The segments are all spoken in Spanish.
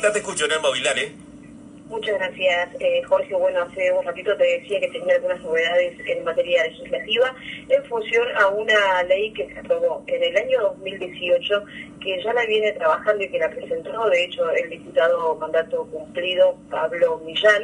Te escucho en el. Muchas gracias, eh, Jorge. Bueno, hace un ratito te decía que tenía algunas novedades en materia legislativa en función a una ley que se aprobó en el año 2018, que ya la viene trabajando y que la presentó, de hecho, el diputado mandato cumplido, Pablo Millán,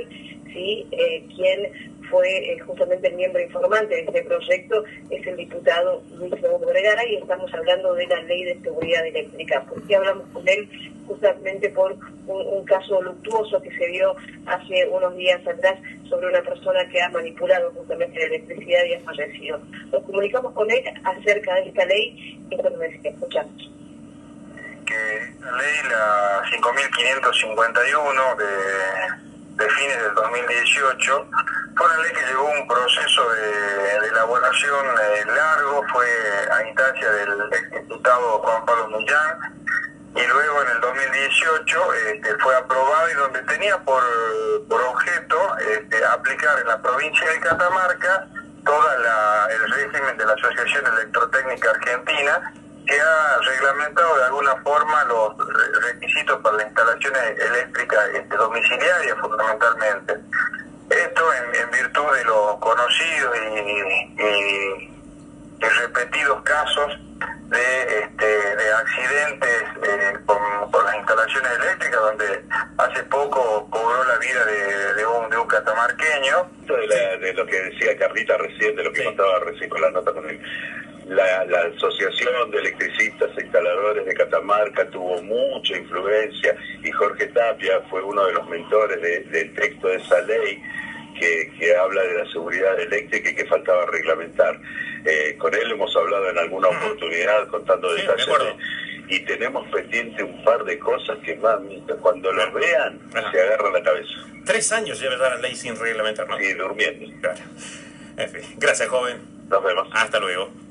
¿sí? Eh, quien fue eh, justamente el miembro informante de este proyecto, es el diputado Luis Segundo Vergara y estamos hablando de la ley de seguridad eléctrica. ¿Por qué hablamos con él? Justamente por un, caso luctuoso que se dio hace unos días atrás sobre una persona que ha manipulado justamente la electricidad y ha fallecido. Nos comunicamos con él acerca de esta ley y esto nos decía, escuchamos. Que ley, la 5.551 de, fines del 2018, fue una ley que llevó un proceso de, elaboración eh, largo, fue a instancia del diputado Juan Pablo Millán, y luego en el 2018 este, fue aprobado y donde tenía por, objeto este, aplicar en la provincia de Catamarca todo el régimen de la Asociación Electrotécnica Argentina, que ha reglamentado de alguna forma los requisitos para las instalaciones eléctricas este, domiciliarias fundamentalmente. Esto en, virtud de los conocidos y, repetidos casos de accidentes eh, con, las instalaciones eléctricas, donde hace poco cobró la vida de, un, de un catamarqueño. De, de, lo que decía Carlita recién, de lo que contaba recién con la nota con él. La, Asociación de Electricistas e Instaladores de Catamarca tuvo mucha influencia y Jorge Tapia fue uno de los mentores del texto de esa ley que, habla de la seguridad eléctrica y que faltaba reglamentar. Eh, con él hemos hablado en alguna oportunidad contando detalles y tenemos pendiente un par de cosas que cuando los vean se agarra la cabeza. Tres años lleva la ley sin reglamentar, ¿no? Sí, durmiendo. Gracias, joven. Nos vemos. Hasta luego.